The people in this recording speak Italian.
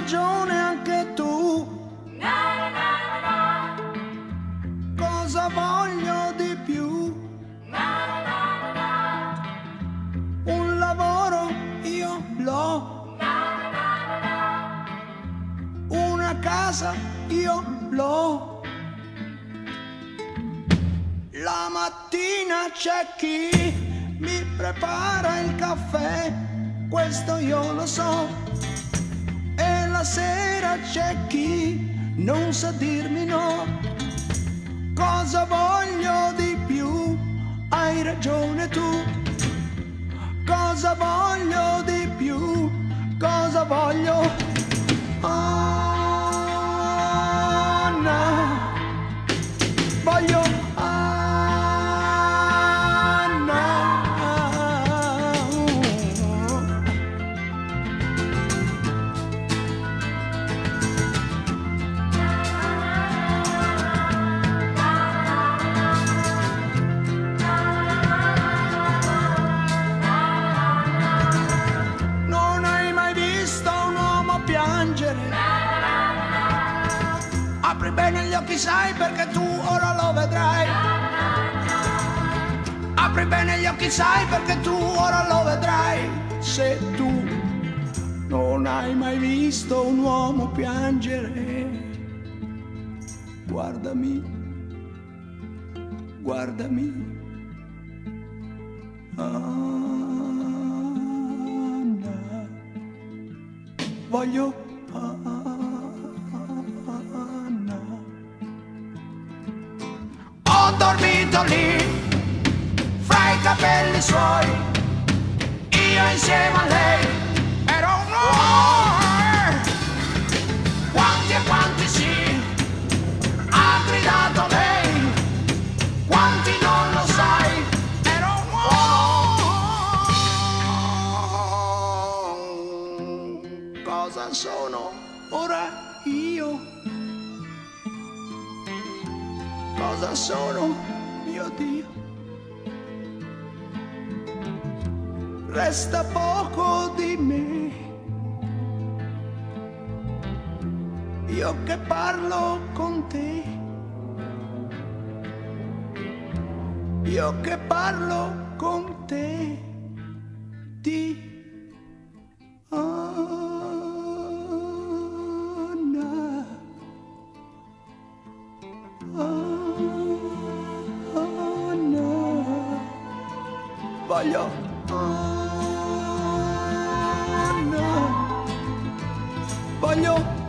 ragione anche tu. Cosa voglio di più? Un lavoro io l'ho. Una casa io l'ho. La mattina c'è chi mi prepara il caffè, questo io lo so. E la sera c'è chi non sa dirmi no. Cosa voglio di più? Hai ragione tu. Cosa voglio di più? Cosa voglio? Anna. Apri bene gli occhi, sai perché tu ora lo vedrai. Apri bene gli occhi, sai perché tu ora lo vedrai. Se tu non hai mai visto un uomo piangere, guardami, guardami. Anna, voglio Ho dormito lì, fra i capelli suoi, io insieme a lei ero un uomo. Quanti e quanti sì, ha gridato lei, quanti non lo sai, ero un uomo. Cosa sono ora Cosa sono, mio Dio? Resta poco di me. Io che parlo con te. Io che parlo con te. Di Anna. Voglio Anna. Voglio